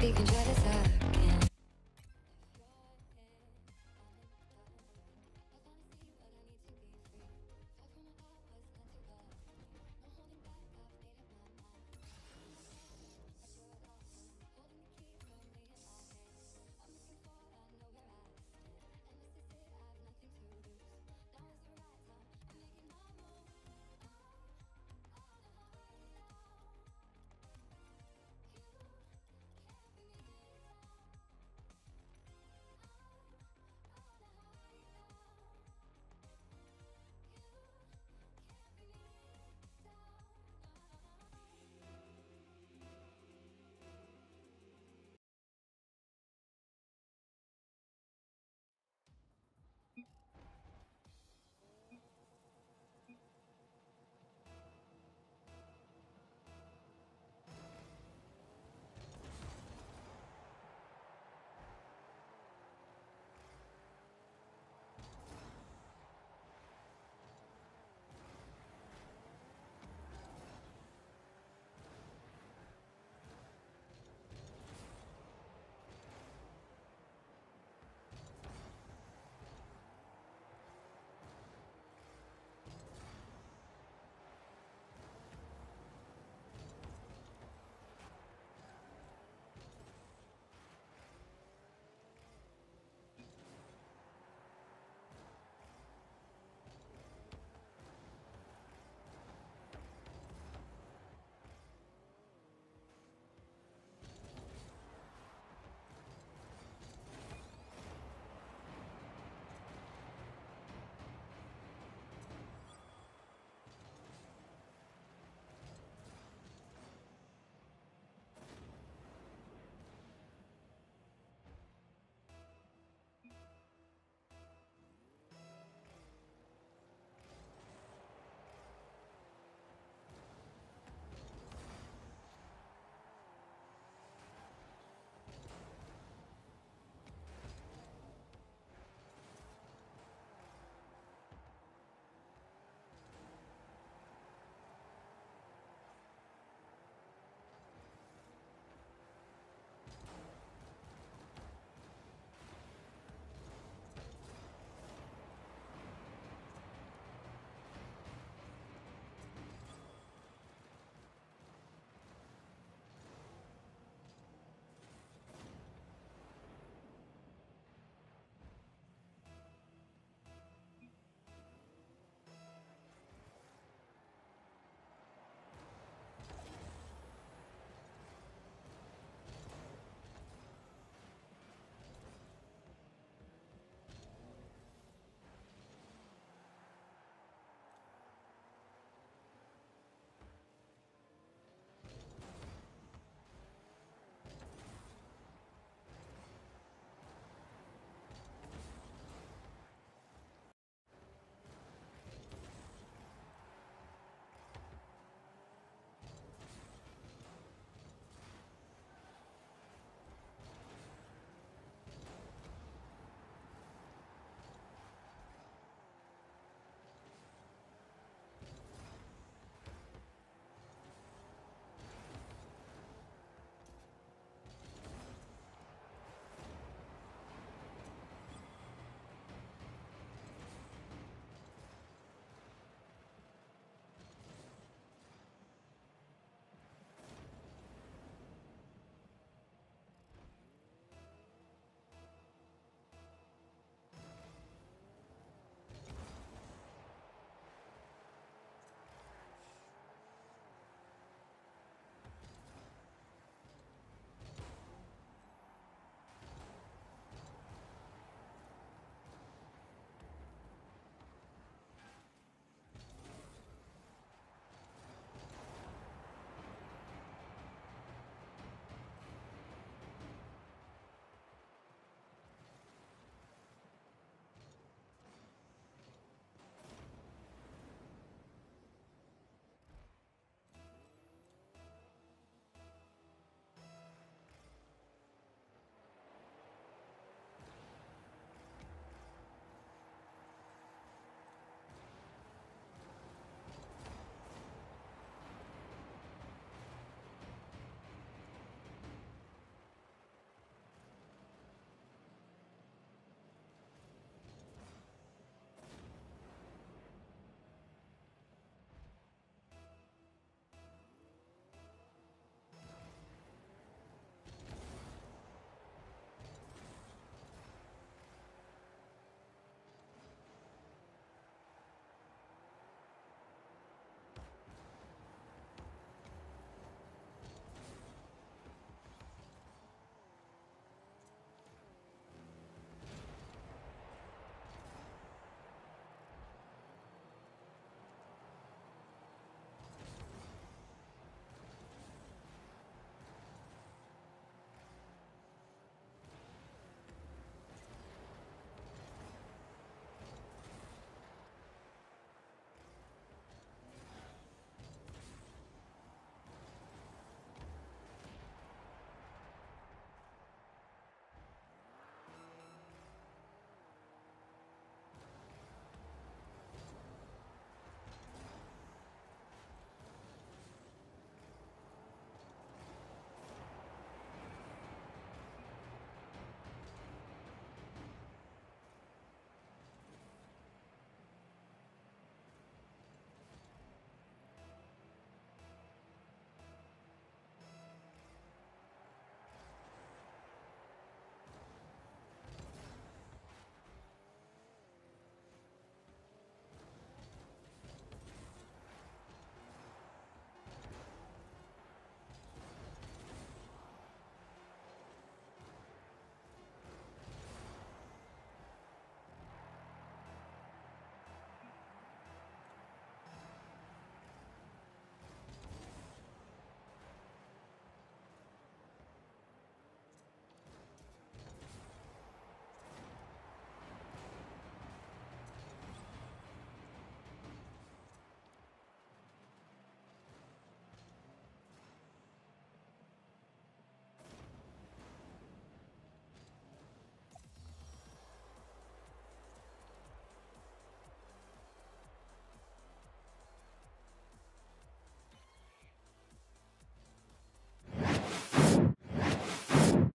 You can try